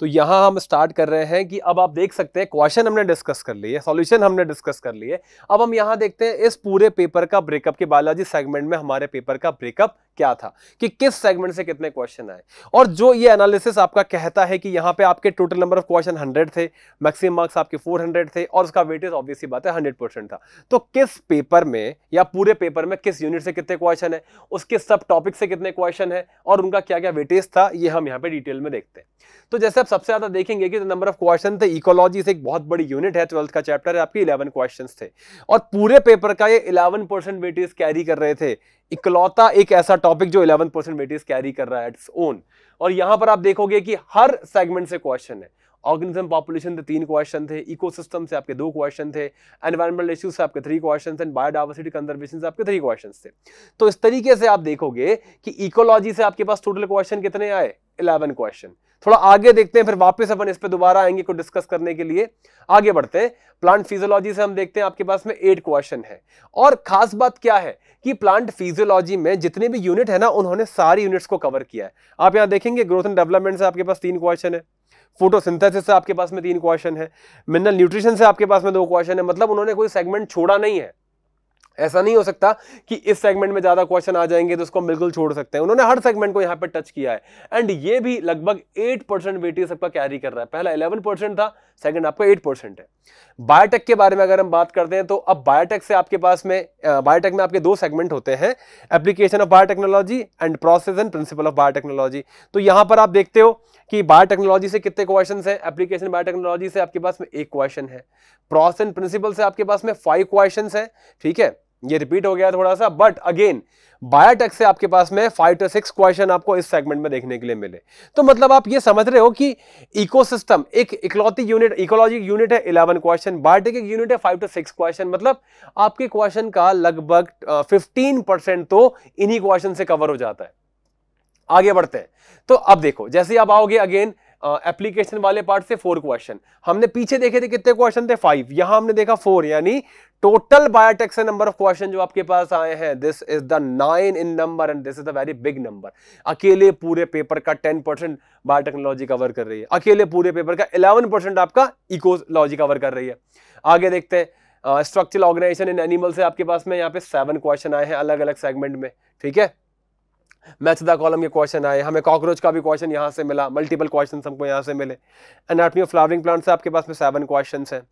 तो यहाँ हम स्टार्ट कर रहे हैं कि अब आप देख सकते हैं क्वेश्चन हमने डिस्कस कर लिए सॉल्यूशन हमने डिस्कस कर लिए अब हम यहाँ देखते हैं, इस पूरे पेपर का ब्रेकअप के बायोलॉजी सेगमेंट में हमारे पेपर का ब्रेकअप क्या था? कि किस सेगमेंट से कितने क्वेश्चन आए? और जो ये एनालिसिस आपका कहता है कि यहाँ पे आपके टोटल नंबर ऑफ़ क्वेश्चन 100 थे मैक्सिमम मार्क्स आपके 400 थे, और उसका वेटेज ऑब्वियसली बात है 100 परसेंट था। तो किस पेपर में या पूरे पेपर में किस यूनिट से कितने क्वेश्चन है? उसके सब टॉपिक से कितने क्वेश्चन है? और उनका क्या क्या वेटेज था? ये हम यहाँ पे डिटेल में देखते हैं। तो जैसे सबसे ज़्यादा देखेंगे कि नंबर ऑफ़ क्वेश्चन थे इकोलॉजी से एक बहुत बड़ी यूनिट है, ट्वेल्थ का चैप्टर है, आपके इलेवन क्वेश्चन थे। और पूरे पेपर का ये इलेवन परसेंट वेटेज कैरी कर रहे थे। इकलौता एक ऐसा टॉपिक जो इलेवन परसेंट वेटेज कैरी कर रहा है इट्स ओन और यहाँ पर आप देखोगे कि हर सेगमेंट से क्वेश्चन है। ऑर्गेनिज्म पॉपुलेशन से तीन क्वेश्चन थे इकोसिस्टम से आपके दो क्वेश्चन थे एनवायरमेंटल इश्यूज़ से आपके थ्री क्वेश्चन थे बायोडाइवर्सिटी कंजर्वेशन से आपके थ्री क्वेश्चन थे। तो इस तरीके से आप देखोगे कि इकोलॉजी से आपके पास टोटल क्वेश्चन कितने आए? Eleven question. थोड़ा आगे देखते हैं, फिर वापस अपन इस पर दोबारा आएँगे को डिस्कस करने के लिए। आगे बढ़ते हैं। प्लांट फिजियोलॉजी से हम देखते हैं आपके पास में एट क्वेश्चन है। और खास बात क्या है कि प्लांट फिजियोलॉजी में जितने भी यूनिट है ना, उन्होंने सारी यूनिट्स को कवर किया है। आप यहाँ देखेंगे ग्रोथ एंड डेवलपमेंट से आपके पास तीन क्वेश्चन है। फोटोसिंथेसिस से आपके पास में तीन क्वेश्चन है। मिनरल न्यूट्रिशन से आपके पास में दो क्वेश्चन है। मतलब उन्होंने कोई सेगमेंट छोड़ा नहीं है। ऐसा नहीं हो सकता कि इस सेगमेंट में ज़्यादा क्वेश्चन आ जाएँगे तो उसको बिल्कुल छोड़ सकते हैं। उन्होंने हर सेगमेंट को यहाँ पे टच किया है। एंड ये भी लगभग 8 परसेंट वेटेज सबका कैरी कर रहा है। पहला 11 परसेंट था सेकंड आपका 8 परसेंट है। बायोटेक के बारे में अगर हम बात करते हैं तो अब बायोटेक से आपके पास में बायोटेक में आपके दो सेगमेंट होते हैं application of biotechnology and process and principle of biotechnology तो यहाँ पर आप देखते हो कि बायोटेक्नोलॉजी से कितने क्वेश्चन है एप्लीकेशन बायोटेक्नोलॉजी से आपके पास में एक क्वेश्चन है। प्रोसेस एंड प्रिंसिपल से आपके पास में फाइव क्वेश्चन है, ठीक है? ये रिपीट हो गया थोड़ा सा बट अगेन बायोटेक से आपके पास में फाइव टू सिक्स क्वेश्चन आपको इस सेगमेंट में देखने के लिए मिले। तो मतलब आप ये समझ रहे हो कि इकोसिस्टम एक इकोलॉजी यूनिट इकोलॉजी यूनिट है इलेवन क्वेश्चन बायोटेक एक यूनिट है फाइव टू सिक्स क्वेश्चन मतलब आपके क्वेश्चन का लगभग फिफ्टीन परसेंट तो इन्हीं क्वेश्चन से कवर हो जाता है। आगे बढ़ते हैं। तो अब देखो, जैसे आप आओगे अगेन एप्लीकेशन वाले पार्ट से फोर क्वेश्चन हमने पीछे देखे थे कितने क्वेश्चन थे? फाइव यहाँ हमने देखा फोर यानी टोटल बायोटेक से नंबर ऑफ़ क्वेश्चन जो आपके पास आए हैं this is the nine in number and this is a very big number अकेले पूरे पेपर का टेन परसेंट बायोटेक्नोलॉजी कवर कर रही है. अकेले पूरे पेपर का इलेवन परसेंट आपका इकोलॉजी कवर कर रही है. आगे देखते हैं. स्ट्रक्चरल ऑर्गेनाइजेशन इन एनिमल से आपके पास में, यहाँ पे सेवन क्वेश्चन आए हैं अलग अलग सेगमेंट में. ठीक है? मैथ द कॉलम के क्वेश्चन आए, हमें कॉकरोच का भी क्वेश्चन यहाँ से मिला मल्टीपल क्वेश्चन हमको यहाँ से मिले। एनाटमी ऑफ़ फ्लावरिंग प्लांट से आपके पास में सेवन क्वेश्चन है।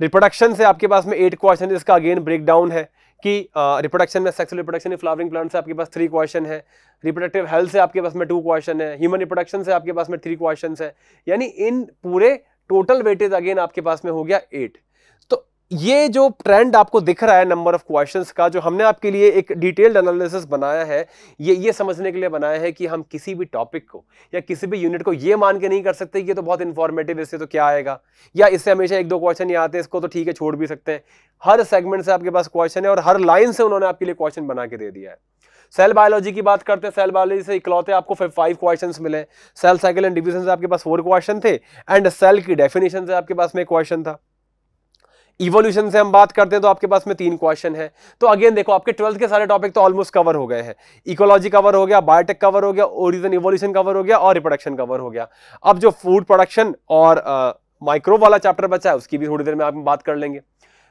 रिप्रोडक्शन से आपके पास में एट क्वेश्चन इसका अगेन ब्रेक डाउन है कि रिप्रोडक्शन में सेक्सुअल रिप्रोडक्शन फ्लावरिंग प्लांट से आपके पास थ्री क्वेश्चन है। रिप्रोडक्टिव हेल्थ से आपके पास में टू क्वेश्चन है। ह्यूमन रिप्रोडक्शन से आपके पास में थ्री क्वेश्चन है। यानी इन पूरे टोटल वेटेज अगेन आपके पास में हो गया एट ये जो ट्रेंड आपको दिख रहा है नंबर ऑफ़ क्वेश्चंस का, जो हमने आपके लिए एक डिटेल्ड एनालिसिस बनाया है, ये ये समझने के लिए बनाया है कि हम किसी भी टॉपिक को या किसी भी यूनिट को ये मान के नहीं कर सकते ये तो बहुत इंफॉर्मेटिव इससे तो क्या आएगा? या इससे हमेशा एक दो क्वेश्चन ही आते हैं, इसको तो ठीक है, छोड़ भी सकते हैं। हर सेगमेंट से आपके पास क्वेश्चन है और हर लाइन से उन्होंने आपके लिए क्वेश्चन बना के दे दिया है। सेल बायोलॉजी की बात करते हैं सेल बायोलॉजी से इकलौते आपको फाइव क्वेश्चन मिले सेल साइकिल एंड डिविजन से आपके पास फोर क्वेश्चन थे एंड सेल की डेफिनेशन से आपके पास में क्वेश्चन था। इवोल्यूशन से हम बात करते हैं तो आपके पास में तीन क्वेश्चन है। तो अगेन देखो, आपके ट्वेल्थ के सारे टॉपिक तो ऑलमोस्ट कवर हो गए हैं। इकोलॉजी कवर हो गया बायोटेक कवर हो गया ओरिजन इवोल्यूशन कवर हो गया और रिप्रोडक्शन कवर हो गया। अब जो फ़ूड प्रोडक्शन और माइक्रो वाला चैप्टर बचा है, उसकी भी थोड़ी देर में आप बात कर लेंगे।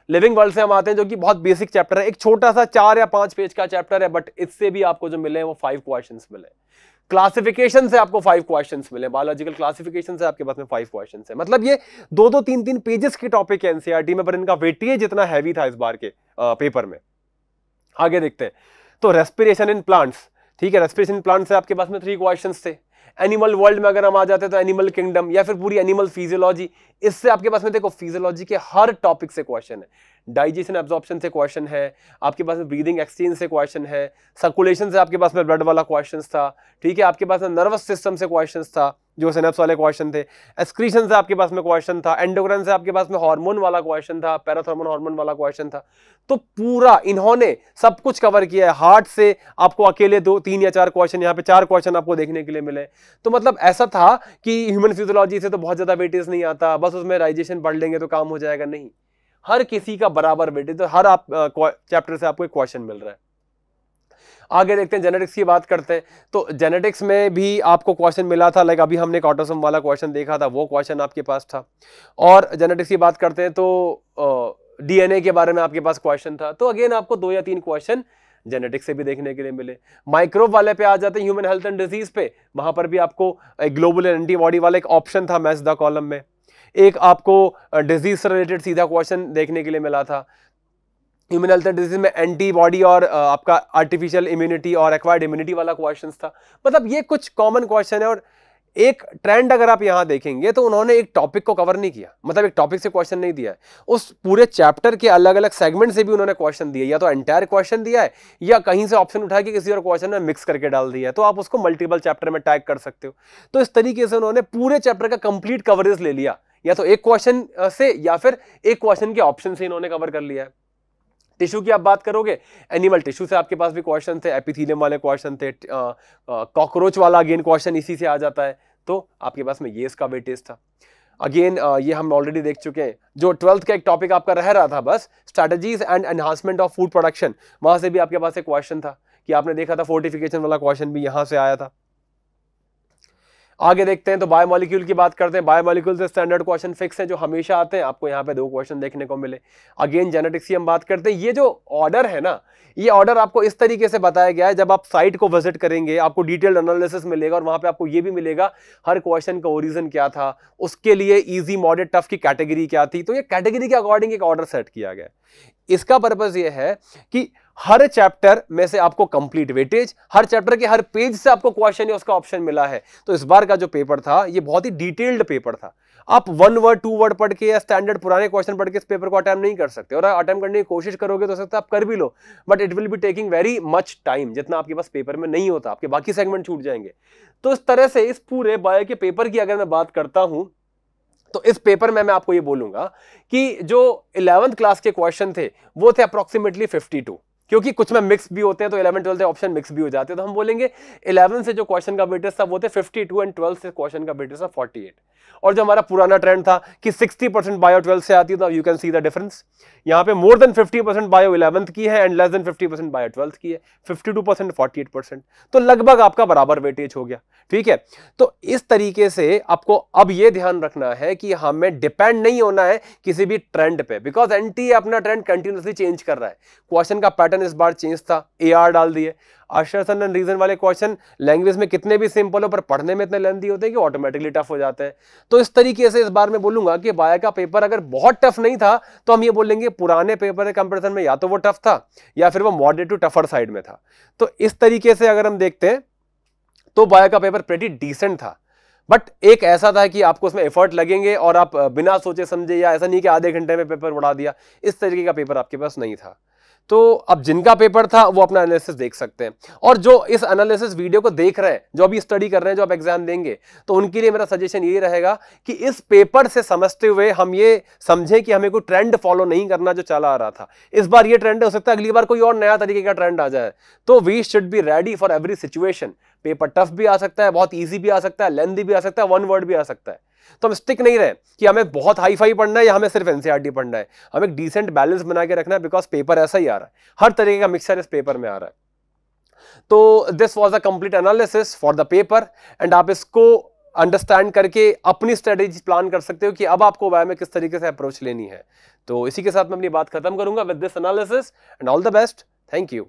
लिविंग वर्ल्ड से हम आते हैं, जो कि बहुत बेसिक चैप्टर है। एक छोटा सा चार या पाँच पेज का चैप्टर है बट इससे भी आपको जो मिले हैं, वो फाइव क्वेश्चन मिले क्लासिफिकेशन से आपको फाइव क्वेश्चंस मिले बायोलॉजिकल क्लासिफिकेशन से आपके पास में फाइव क्वेश्चंस है। मतलब ये दो दो तीन तीन पेजेस के टॉपिक है एनसीईआरटी में पर इनका वेटेज जितना हैवी था इस बार के आ, पेपर में। आगे देखते हैं। तो रेस्पिरेशन इन प्लांट्स ठीक है रेस्पिरेशन प्लांट्स से आपके पास में थ्री क्वेश्चन थे। एनिमल वर्ल्ड में अगर हम आ जाते तो एनिमल किंगडम या फिर पूरी एनिमल फिजियोलॉजी इससे आपके पास में देखो फिजियोलॉजी के हर टॉपिक से क्वेश्चन है। डाइजेशन एब्जॉर्प्शन से क्वेश्चन है, आपके पास में ब्रीदिंग एक्सचेंज से क्वेश्चन है सर्कुलेशन से आपके पास में ब्लड वाला क्वेश्चन था, ठीक है, आपके पास में नर्वस सिस्टम से क्वेश्चन था, जो सिनेप्स वाले क्वेश्चन थे एक्सक्रीशन से आपके पास में क्वेश्चन था एंडोग्रन से आपके पास में हार्मोन वाला क्वेश्चन था पैराथॉर्मोन हार्मोन वाला क्वेश्चन था तो पूरा इन्होंने सब कुछ कवर किया है हार्ट से आपको अकेले दो, तीन या चार क्वेश्चन यहाँ पे चार क्वेश्चन आपको देखने के लिए मिले तो मतलब ऐसा था कि ह्यूमन फिजियोलॉजी से तो बहुत ज़्यादा वेटेज नहीं आता, बस उसमें राइजेशन पढ़ लेंगे तो काम हो जाएगा, नहीं। हर किसी का बराबर वेटेज तो हर आप चैप्टर से आपको एक क्वेश्चन मिल रहा है। आगे देखते हैं जेनेटिक्स की बात करते हैं। तो जेनेटिक्स में भी आपको क्वेश्चन मिला था लाइक अभी हमने एक ऑटोसम वाला क्वेश्चन देखा था, वो क्वेश्चन आपके पास था। और जेनेटिक्स की बात करते हैं तो डीएनए के बारे में आपके पास क्वेश्चन था। तो अगेन आपको दो या तीन क्वेश्चन जेनेटिक्स से भी देखने के लिए मिले। माइक्रोब वाले पे आ जाते हैं ह्यूमन हेल्थ एंड डिज़ीज़ पे। वहाँ पर भी आपको ग्लोबल एंटीबॉडी वाला एक ऑप्शन था मैच द कॉलम में। एक आपको डिज़ीज़ से रिलेटेड सीधा क्वेश्चन देखने के लिए मिला था। ह्यूमन हेल्थ डिज़ीज़ में एंटीबॉडी और आपका आर्टिफिशियल इम्यूनिटी और एक्वायर्ड इम्यूनिटी वाला क्वेश्चन था। मतलब ये कुछ कॉमन क्वेश्चन है और एक ट्रेंड अगर आप यहाँ देखेंगे तो उन्होंने एक टॉपिक को कवर नहीं किया। मतलब एक टॉपिक से क्वेश्चन नहीं दिया है। उस पूरे चैप्टर के अलग अलग सेगमेंट से भी उन्होंने क्वेश्चन दिया या तो एंटायर क्वेश्चन दिया है, या कहीं से ऑप्शन उठा के किसी और क्वेश्चन में मिक्स करके डाल दिया है। तो आप उसको मल्टीपल चैप्टर में टैग कर सकते हो। तो इस तरीके से उन्होंने पूरे चैप्टर का कंप्लीट कवरेज ले लिया। या तो एक क्वेश्चन से, या फिर एक क्वेश्चन के ऑप्शन से इन्होंने कवर कर लिया है। टिश्यू की आप बात करोगे एनिमल टिश्यू से आपके पास भी क्वेश्चन थे एपिथीलियम वाले क्वेश्चन थे कॉकरोच वाला अगेन क्वेश्चन इसी से आ जाता है। तो आपके पास में ये इसका वेटेज था। अगेन ये हम ऑलरेडी देख चुके हैं। जो ट्वेल्थ का एक टॉपिक आपका रह रहा था बस strategies and enhancement of food production वहाँ से भी आपके पास एक क्वेश्चन था कि आपने देखा था फोर्टिफिकेशन वाला क्वेश्चन भी यहाँ से आया था। आगे देखते हैं तो बायोमोलिक्यूल की बात करते हैं। बायोमोलिक्यूल से स्टैंडर्ड क्वेश्चन फिक्स है, जो हमेशा आते हैं। आपको यहाँ पे दो क्वेश्चन देखने को मिले। अगेन जेनेटिक्स की हम बात करते हैं। ये जो ऑर्डर है ना, ये ऑर्डर आपको इस तरीके से बताया गया है, जब आप साइट को विज़िट करेंगे, आपको डिटेल्ड एनालिसिस मिलेगा और वहाँ पे आपको ये भी मिलेगा, हर क्वेश्चन का ओरिजन क्या था, उसके लिए ईजी मॉडरेट टफ की कैटेगरी क्या थी। तो ये कैटेगरी के अकॉर्डिंग एक ऑर्डर सेट किया गया इसका पर्पज ये है कि हर चैप्टर में से आपको कंप्लीट वेटेज हर चैप्टर के हर पेज से आपको क्वेश्चन या उसका ऑप्शन मिला है। तो इस बार का जो पेपर था, ये बहुत ही डिटेल्ड पेपर था। आप वन वर्ड टू वर्ड पढ़ के या स्टैंडर्ड पुराने क्वेश्चन पढ़ के इस पेपर को अटेम्प्ट नहीं कर सकते। और अटेम्प्ट करने की कोशिश करोगे तो सकता आप कर भी लो but it will be taking very much time जितना आपके पास पेपर में नहीं होता, आपके बाकी सेगमेंट छूट जाएँगे। तो इस तरह से इस पूरे बायो के पेपर की अगर मैं बात करता हूँ तो इस पेपर में मैं आपको ये बोलूँगा कि जो इलेवंथ क्लास के क्वेश्चन थे, वो थे अप्रोक्सीमेटली 52 क्योंकि कुछ में मिक्स भी होते हैं तो इलेवन ट्वेल्थ ऑप्शन मिक्स भी हो जाते हैं। तो हम बोलेंगे इलेवन से जो क्वेश्चन का वेटेज था, वो थे 52 एंड ट्वेल्थ से क्वेश्चन का वेटेज था 48 और जो हमारा पुराना ट्रेंड था कि 60 परसेंट बायो ट्वेल्थ से आती है तो you can see the difference यहाँ पे more than 50 percent bio eleventh की है and less than 50 percent bio twelfth की है। 52 परसेंट फोर्टी एट परसेंट तो लगभग आपका बराबर वेटेज हो गया। ठीक है? तो इस तरीके से आपको अब ये ध्यान रखना है कि हमें डिपेंड नहीं होना है किसी भी ट्रेंड पे। बिकॉज़ एनटी अपना ट्रेंड कंटिन्यूसली चेंज कर रहा है। क्वेश्चन का पैटर्न इस बार चेंज था ए आर डाल दिए। आश्चर्सन एंड रीजन वाले क्वेश्चन लैंग्वेज में कितने भी सिंपल हो, पर पढ़ने में इतने लेंदी होते हैं कि ऑटोमेटिकली टफ हो जाते हैं। तो इस तरीके से इस बार में बोलूँगा कि बाया का पेपर अगर बहुत टफ नहीं था तो हम ये बोलेंगे पुराने पेपर के कंपेरिजन में या तो वो टफ था, या फिर वो मॉडरेट टू टफर साइड में था। तो इस तरीके से अगर हम देखते हैं तो बाया का पेपर प्रेटी डिसेंट था। बट एक ऐसा था कि आपको उसमें एफर्ट लगेंगे और आप, बिना सोचे समझे या ऐसा नहीं कि आधे घंटे में पेपर बढ़ा दिया। इस तरीके का पेपर आपके पास नहीं था। तो अब जिनका पेपर था, वो अपना एनालिसिस देख सकते हैं। और जो इस एनालिसिस वीडियो को देख रहे हैं, जो अभी स्टडी कर रहे हैं, जो आप एग्ज़ाम देंगे तो उनके लिए मेरा सजेशन ये रहेगा कि इस पेपर से समझते हुए हम ये समझें कि हमें कोई ट्रेंड फॉलो नहीं करना जो चला आ रहा था। इस बार ये ट्रेंड हो सकता है अगली बार कोई और नया तरीके का ट्रेंड आ जाए। तो we should be ready for every situation paper tough भी आ सकता है, बहुत ईजी भी आ सकता है लेंदी भी आ सकता है वन वर्ड भी आ सकता है। तो हम स्टिक नहीं रहे कि हमें बहुत हाई फाई पढ़ना है या हमें सिर्फ़ एनसीआरटी पढ़ना है। हमें डिसेंट बैलेंस बना के रखना है बिकॉज़ पेपर ऐसा ही आ रहा है। हर तरीके का मिक्सर इस पेपर में आ रहा है। तो this was a complete analysis for the paper and आप इसको अंडरस्टैंड करके अपनी स्ट्रेटेजी प्लान कर सकते हो कि अब आपको वाय में किस तरीके से अप्रोच लेनी है। तो इसी के साथ मैं अपनी बात खत्म करूँगा with this analysis and all the best thank you